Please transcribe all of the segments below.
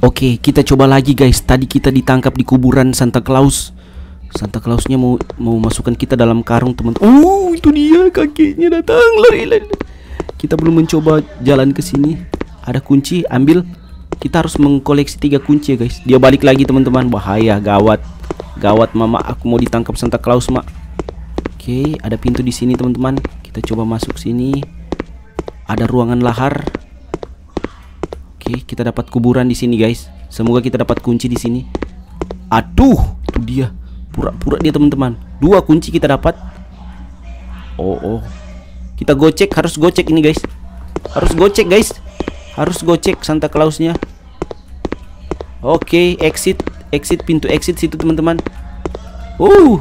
Oke, kita coba lagi guys. Tadi kita ditangkap di kuburan Santa Claus. Santa Clausnya mau mau masukkan kita dalam karung teman. Oh, itu dia kakeknya datang lari lari. Kita belum mencoba jalan ke sini. Ada kunci, ambil. Kita harus mengkoleksi tiga kunci ya guys. Dia balik lagi teman-teman. Bahaya, gawat. Gawat mama, aku mau ditangkap Santa Claus, Mak. Oke, ada pintu di sini teman-teman. Kita coba masuk sini. Ada ruangan lahar. Oke, kita dapat kuburan di sini, guys. Semoga kita dapat kunci di sini. Aduh, itu dia. Pura-pura dia, teman-teman. Dua kunci kita dapat. Oh, oh. Kita gocek, harus gocek ini, guys. Harus gocek, guys. Harus gocek Santa Clausnya. Oke, exit, exit pintu exit situ, teman-teman. Uh.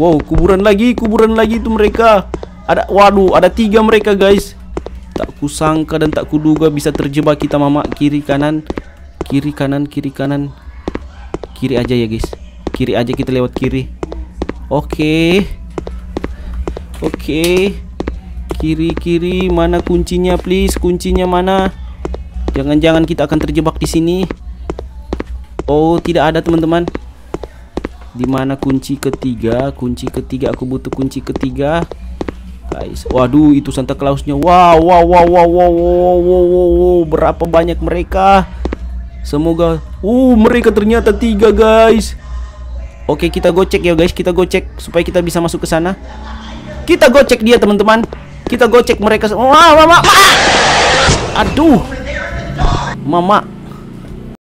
Wow, kuburan lagi, kuburan lagi itu mereka. Ada, waduh, ada tiga mereka, guys. Tak kusangka dan tak kuduga bisa terjebak kita mama kiri kanan. Kiri kanan kiri kanan. Kiri aja ya guys. Kiri aja kita lewat kiri. Oke. Oke. Kiri kiri. Mana kuncinya please? Kuncinya mana? Jangan-jangan kita akan terjebak di sini. Oh tidak ada teman-teman. Di mana kunci ketiga? Kunci ketiga. Aku butuh kunci ketiga guys waduh itu Santa Clausnya. Wow wow wow wow wow wow wow, wow, wow. berapa banyak mereka? Semoga uh mereka ternyata tiga guys. Oke kita gocek ya guys. Kita gocek supaya kita bisa masuk ke sana. Kita gocek dia teman-teman. Kita gocek mereka wah mama, mama. aduh. Mama